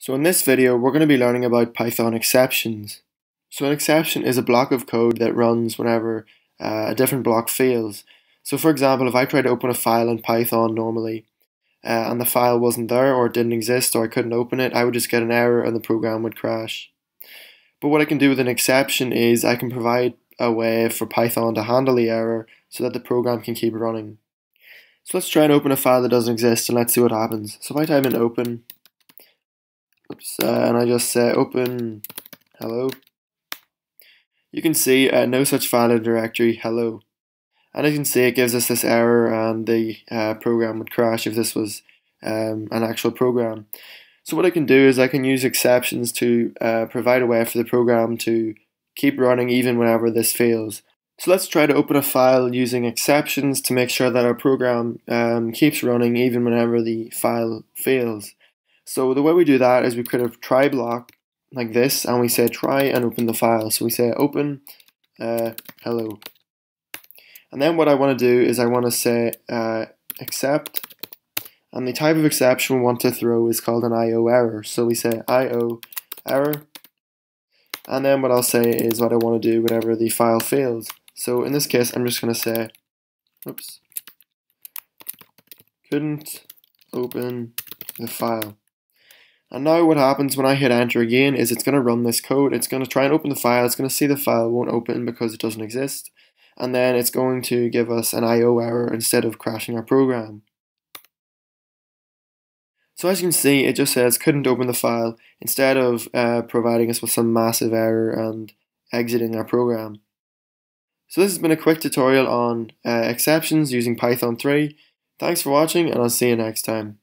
So in this video, we're going to be learning about Python exceptions. So an exception is a block of code that runs whenever uh, a different block fails. So for example, if I try to open a file in Python normally, uh, and the file wasn't there or it didn't exist or I couldn't open it, I would just get an error and the program would crash. But what I can do with an exception is I can provide a way for Python to handle the error so that the program can keep running. So let's try and open a file that doesn't exist and let's see what happens. So if I type in open Oops, uh, and I just say open hello. You can see uh, no such file in directory hello. And as you can see, it gives us this error and the uh, program would crash if this was um, an actual program. So what I can do is I can use exceptions to uh, provide a way for the program to keep running even whenever this fails. So let's try to open a file using exceptions to make sure that our program um, keeps running even whenever the file fails. So the way we do that is we create a try block like this and we say try and open the file. So we say open uh, hello. And then what I want to do is I want to say uh, except and the type of exception we want to throw is called an IO error. So we say IO error and then what I'll say is what I want to do whenever the file fails. So in this case I'm just going to say oops couldn't open the file. And now what happens when I hit enter again is it's going to run this code. It's going to try and open the file. It's going to see the file won't open because it doesn't exist. And then it's going to give us an IO error instead of crashing our program. So as you can see, it just says couldn't open the file instead of uh, providing us with some massive error and exiting our program. So this has been a quick tutorial on uh, exceptions using Python 3. Thanks for watching and I'll see you next time.